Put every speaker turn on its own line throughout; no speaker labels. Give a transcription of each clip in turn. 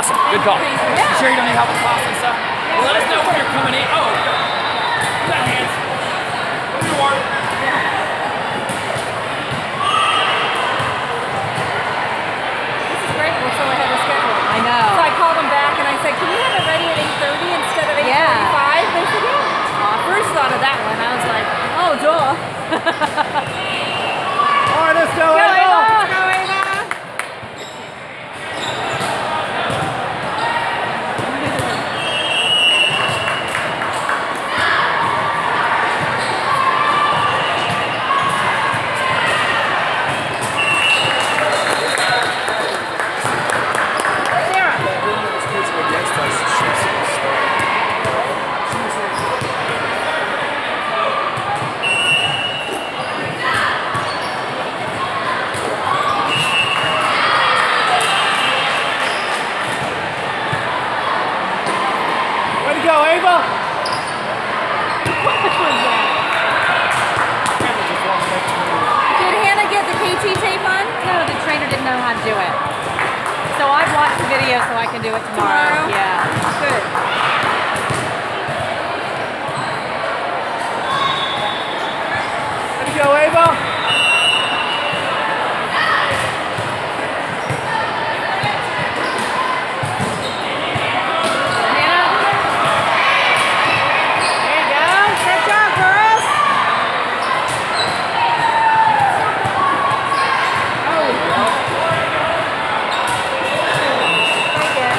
Awesome. Good call. You sure you don't need help with pasta and stuff? Well, let us know when you're coming in. Oh, you got hands. Open your water.
This is great. We're so ahead of schedule.
I know.
So I called them back and I said, can you have it ready at 8.30 instead of 8.45?
Yeah.
They said, yeah. I first thought of that one. I was like, oh, duh.
All right, let's go.
Go,
Ava.
Ava. Go, Ava. Sarah.
Way to go, Ava.
Did Hannah get the KT tape on?
No, the trainer didn't know how to do it. So I've watched the video so I can do it tomorrow.
Tomorrow?
Yeah.
Good.
Way to go, Ava.
There you go. Good job, girls.
I get.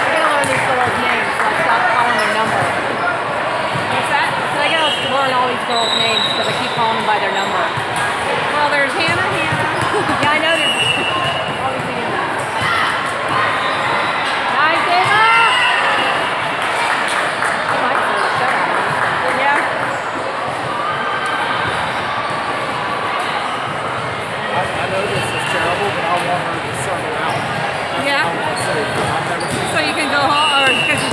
I gotta learn these girls' names so I stop calling their number.
What's that?
So I gotta learn all these girls' names because I keep calling them by their number.
Well, there's Hannah, Hannah.
Yeah, I know there's always thinking that. Nice, Ava! I like her. Shut up.
Yeah.
I, I know this is terrible, but I want her to sum it out. I
Yeah.
want to say, I've never seen
So you can go home,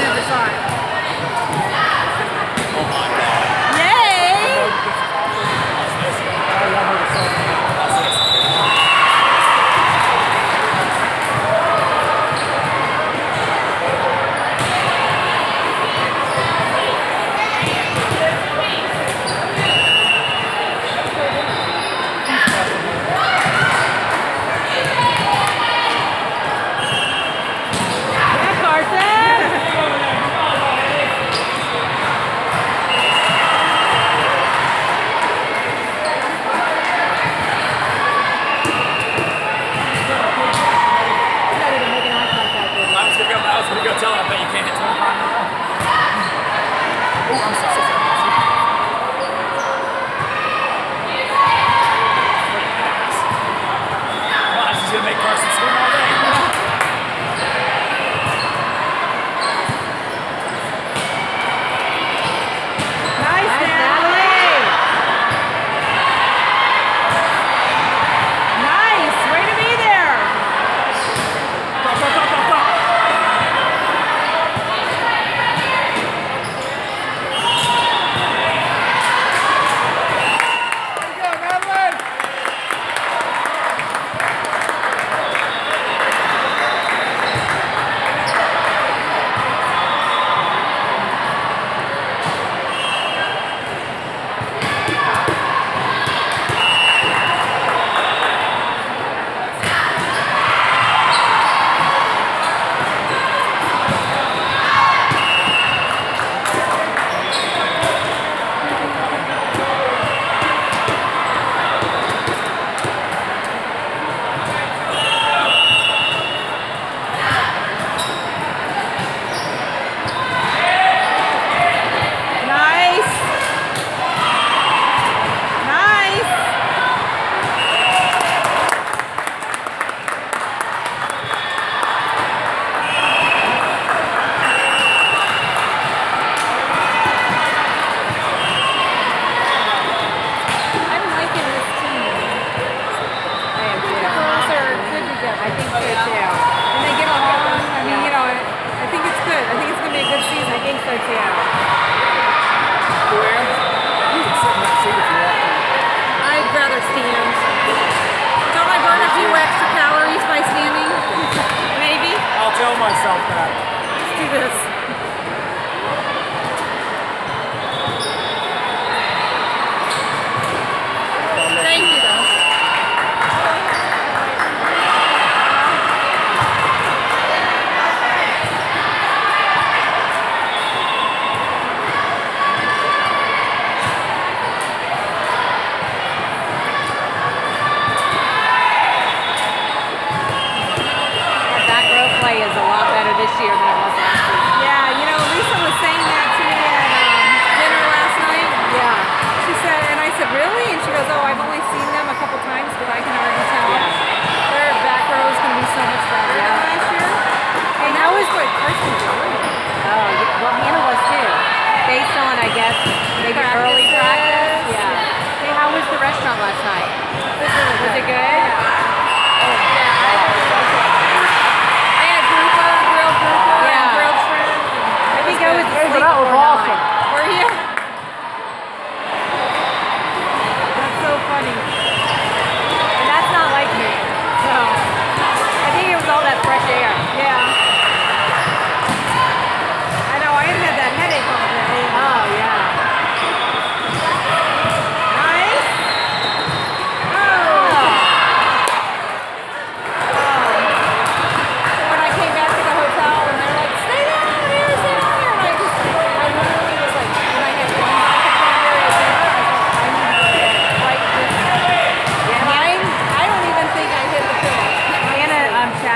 this.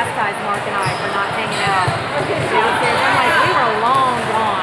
chastise Mark and I for not hanging out downstairs. I'm like, we were long gone.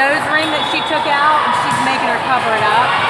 nose
ring that she took out and she's making her cover it up.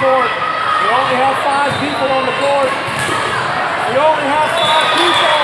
court. We only have five people on the court. We only have five people.